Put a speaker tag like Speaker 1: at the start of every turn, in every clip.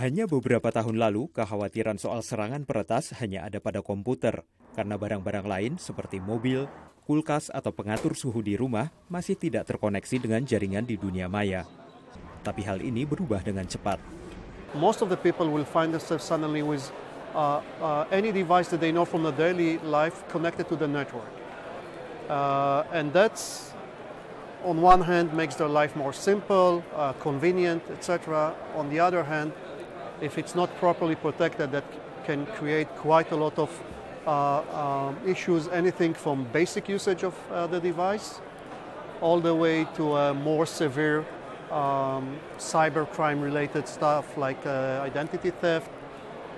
Speaker 1: Hanya beberapa tahun lalu, kekhawatiran soal serangan peretas hanya ada pada komputer, karena barang-barang lain seperti mobil, kulkas, atau pengatur suhu di rumah masih tidak terkoneksi dengan jaringan di dunia maya. Tapi hal ini berubah dengan cepat.
Speaker 2: Most of the people will find themselves suddenly with uh, uh, any device that they know from the daily life connected to the network. Uh, and that's on one hand makes their life more simple, uh, convenient, etc. On the other hand, if it's not properly protected, that can create quite a lot of uh, um, issues, anything from basic usage of uh, the device all the way to uh, more severe um, cybercrime related stuff like uh, identity theft,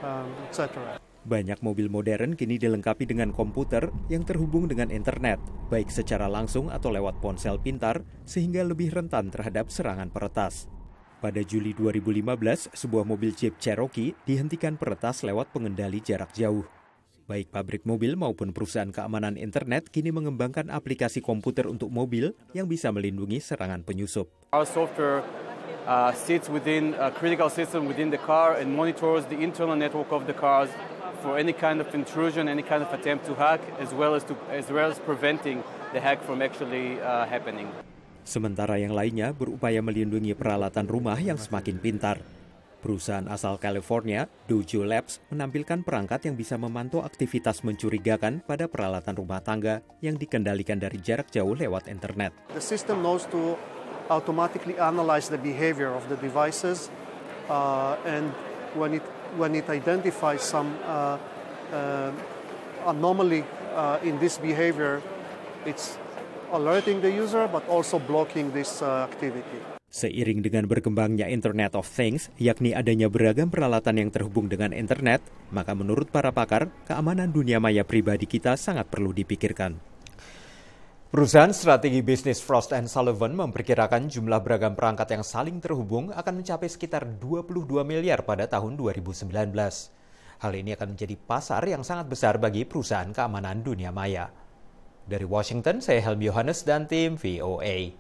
Speaker 2: um, etc.
Speaker 1: Banyak mobil modern kini dilengkapi dengan komputer yang terhubung dengan internet, baik secara langsung atau lewat ponsel pintar, sehingga lebih rentan terhadap serangan peretas. Pada Juli 2015, sebuah mobil Jeep Cherokee dihentikan peretas lewat pengendali jarak jauh. Baik pabrik mobil maupun perusahaan keamanan internet kini mengembangkan aplikasi komputer untuk mobil yang bisa melindungi serangan penyusup.
Speaker 3: Our software uh, sits within a critical system within the car and monitors the internal network of the cars for any kind of intrusion, any kind of attempt to hack, as well as to as well as preventing the hack from actually uh, happening.
Speaker 1: Sementara yang lainnya berupaya melindungi peralatan rumah yang semakin pintar. Perusahaan asal California, Dojo Labs, menampilkan perangkat yang bisa memantau aktivitas mencurigakan pada peralatan rumah tangga yang dikendalikan dari jarak jauh lewat internet.
Speaker 2: The system knows to automatically analyze the behavior of the devices, uh, and when it when it identifies some uh, uh, anomaly uh, in this behavior, it's alerting the user but also blocking this uh, activity.
Speaker 1: Seiring dengan berkembangnya Internet of Things, yakni adanya beragam peralatan yang terhubung dengan internet, maka menurut para pakar, keamanan dunia maya pribadi kita sangat perlu dipikirkan. Perusahaan strategi bisnis Frost Sullivan memperkirakan jumlah beragam perangkat yang saling terhubung akan mencapai sekitar 22 miliar pada tahun 2019. Hal ini akan menjadi pasar yang sangat besar bagi perusahaan keamanan dunia maya. Dari Washington, saya Helmi Yohanes dan tim VOA.